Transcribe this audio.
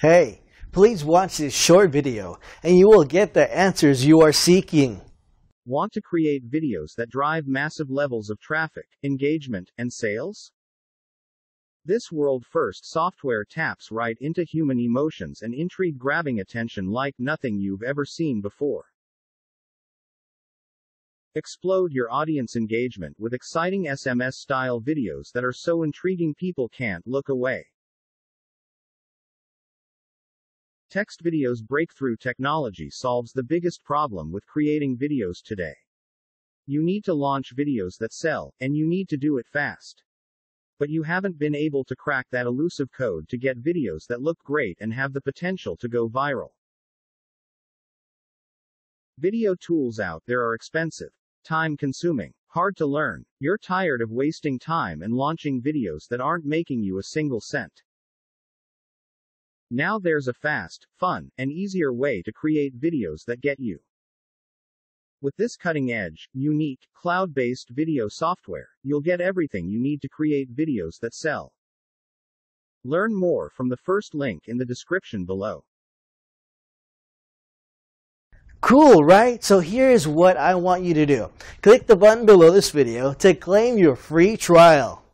Hey, please watch this short video and you will get the answers you are seeking. Want to create videos that drive massive levels of traffic, engagement, and sales? This world first software taps right into human emotions and intrigue grabbing attention like nothing you've ever seen before. Explode your audience engagement with exciting SMS style videos that are so intriguing people can't look away. TxtVideo's breakthrough technology solves the biggest problem with creating videos today. You need to launch videos that sell, and you need to do it fast. But you haven't been able to crack that elusive code to get videos that look great and have the potential to go viral. Video tools out there are expensive, time consuming, hard to learn. You're tired of wasting time and launching videos that aren't making you a single cent. Now there's a fast, fun, and easier way to create videos that get you. With this cutting edge, unique, cloud based video software, you'll get everything you need to create videos that sell. Learn more from the first link in the description below. Cool, right? So here's what I want you to do. Click the button below this video to claim your free trial.